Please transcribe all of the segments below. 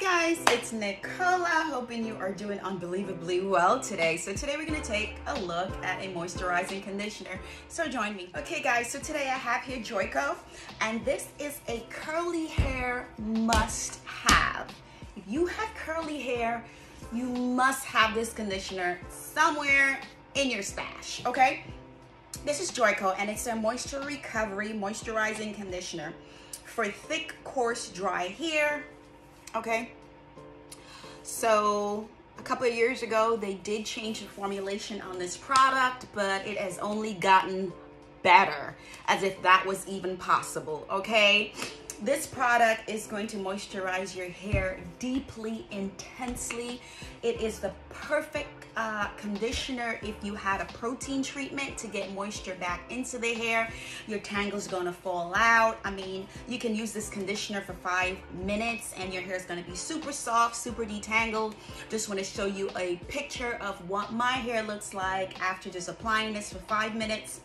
guys, it's Nicola. Hoping you are doing unbelievably well today. So today we're gonna take a look at a moisturizing conditioner. So join me. Okay guys, so today I have here Joico, and this is a curly hair must have. If you have curly hair, you must have this conditioner somewhere in your stash, okay? This is Joico, and it's a moisture recovery moisturizing conditioner for thick, coarse, dry hair, okay? So a couple of years ago, they did change the formulation on this product, but it has only gotten better, as if that was even possible, okay? This product is going to moisturize your hair deeply, intensely. It is the perfect uh, conditioner if you had a protein treatment to get moisture back into the hair. Your tangle's gonna fall out. I mean, you can use this conditioner for five minutes and your hair is gonna be super soft, super detangled. Just wanna show you a picture of what my hair looks like after just applying this for five minutes.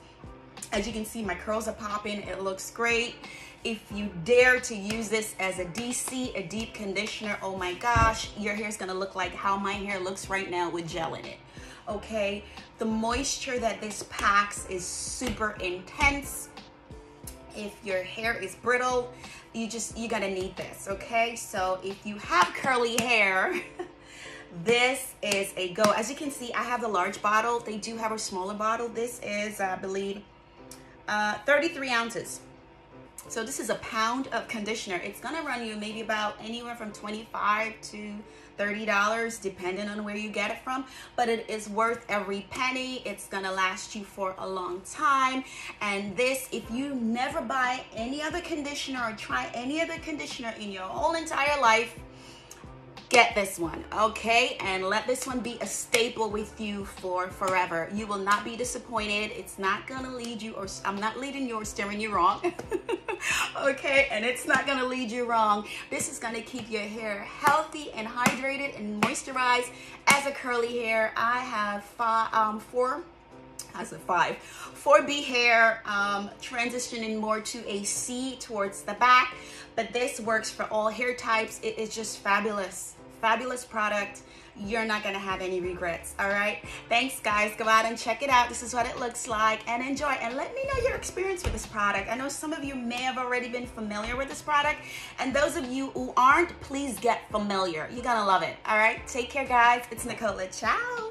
As you can see, my curls are popping. It looks great. If you dare to use this as a DC, a deep conditioner, oh my gosh, your hair is gonna look like how my hair looks right now with gel in it. Okay, the moisture that this packs is super intense. If your hair is brittle, you just, you gotta need this, okay? So if you have curly hair, this is a go. As you can see, I have the large bottle. They do have a smaller bottle. This is, I believe, uh, 33 ounces. So this is a pound of conditioner. It's gonna run you maybe about anywhere from 25 to $30 depending on where you get it from but it is worth every penny it's gonna last you for a long time and this if you never buy any other conditioner or try any other conditioner in your whole entire life get this one, okay? And let this one be a staple with you for forever. You will not be disappointed. It's not gonna lead you, or I'm not leading you or steering you wrong, okay? And it's not gonna lead you wrong. This is gonna keep your hair healthy and hydrated and moisturized. As a curly hair, I have five, um, four, I said five, 4B hair, um, transitioning more to a C towards the back, but this works for all hair types. It is just fabulous fabulous product. You're not gonna have any regrets all right? Thanks guys. Go out and check it out. This is what it looks like. And enjoy. And let me know your experience with this product. I know some of you may have already been familiar with this product. And those of you who aren't please get familiar. You're gonna love it all right? Take care guys. It's nicola. Ciao